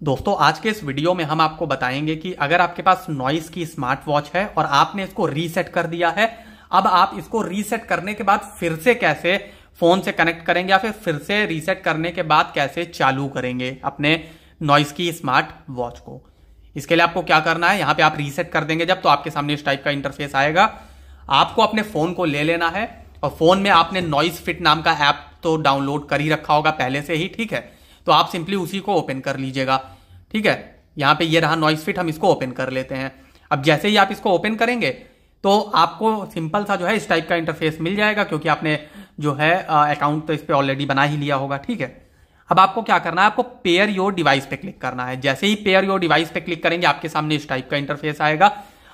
दोस्तों, आज के इस वीडियो में हम आपको बताएँगे कि अगर आपके पास नॉइस की स्मार्ट वॉच है और आपने इसको रीसेट कर दिया है, अब आप इसको रीसेट करने के बाद फिर से कैसे फ़ोन से कनेक्ट करेंगे या फिर फिर से रीसेट करने के बाद कैसे चालू करेंगे अपने नॉइस की स्मार्ट वॉच को। इसके लिए आपको क्या करना है, यहाँ पे आप रीसेट कर देंगे जब तो आपके सामने इस टाइप का इंटरफेस आएगा। आपको अपने फ़ोन को ले लेना है और फ़ोन में आपने नॉइस फिट नाम का ऐप तो डाउनलोड कर ही रखा होगा पहले से ही, ठीक है? तो आप सिंपली उसी को ओपन कर लीजिएगा। ठीक है? यहाँ पे ये रहा नॉइस फिट हम इसको ओपन कर लेते हैं। अब जैसे ही आप इसको ओपन करेंगे तो आपको सिंपल सा जो है इस टाइप का इंटरफेस मिल जाएगा, क्योंकि आपने जो है अकाउंट तो इस पर ऑलरेडी बना ही लिया होगा। ठीक है? अब आपको क्या करना है? आपको पेयर योर डिवाइस पे क्लिक करना है। जैसे ही पेयर योर डिवाइस पे क्लिक करेंगे, आपके सामने इस टाइप का इंटरफेस आएगा।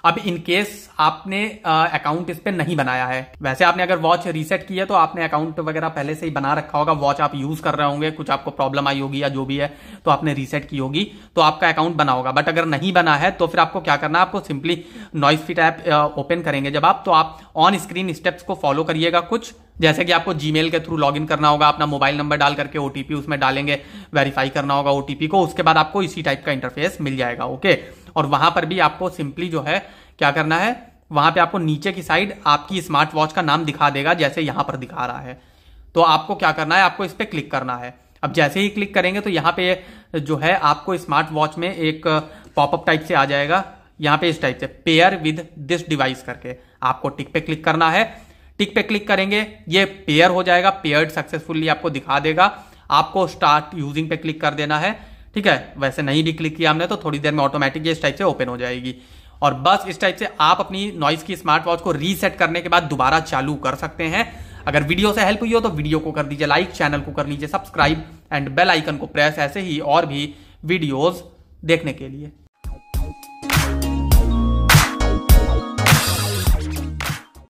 अब इन केस आपने अकाउंट इस पर नहीं बनाया है। वैसे आपने अगर वॉच रीसेट किया है तो आपने अकाउंट वगैरह पहले से ही बना रखा होगा। वॉच आप यूज़ कर रहे होंगे, कुछ आपको प्रॉब्लम आई होगी या जो भी है तो आपने रीसेट की होगी तो आपका अकाउंट बना होगा। बट अगर नहीं बना है तो फिर आपको क्या करना है? आपको simply Noise Fit app open करेंगे। जब आप तो आप ऑन स्क्रीन स्टेप्स को फॉलो करिएगा कुछ। जैसे कि आपको जीमेल के थ्रू लॉगिन करना होगा, अपना मोबाइल नंबर डाल करके ओटीपी उसमें डालेंगे वेरीफाई करना होगा ओटीपी को, उसके बाद आपको इसी टाइप का इंटरफेस मिल जाएगा ओके और वहाँ पर भी आपको सिंपली जो है, क्या करना है? वहाँ पे आपको नीचे की साइड आपकी स्मार्ट वॉच का नाम दिखा देगा, जैसे यहाँ पर दिखा रहा है। तो आपको क्या करना है? आपको इस पर क्लिक करना है। अब जैसे ही क्लिक करेंगे तो यहाँ पे जो है, आपको स्मार्ट वॉच में एक पॉपअप टाइप से आ जाएगा। यहाँ पे इस टाइप से पेयर विद दिस डिवाइस करके आपको टिक पे क्लिक करना है। टिक पे क्लिक करेंगे, ये पेयर हो जाएगा पेयर्ड सक्सेसफुली आपको दिखा देगा। आपको स्टार्ट यूजिंग पे क्लिक कर देना है, ठीक है? वैसे नहीं भी क्लिक किया हमने तो थोड़ी देर में ऑटोमेटिक इस टाइप से ओपन हो जाएगी। और बस इस टाइप से आप अपनी नॉइस की स्मार्ट वॉच को रीसेट करने के बाद दोबारा चालू कर सकते हैं। अगर वीडियो से हेल्प हुई हो तो वीडियो को कर दीजिए लाइक चैनल को कर लीजिए सब्सक्राइब एंड बेल आइकन को प्रेस ऐसे ही और भी वीडियोस देखने के लिए।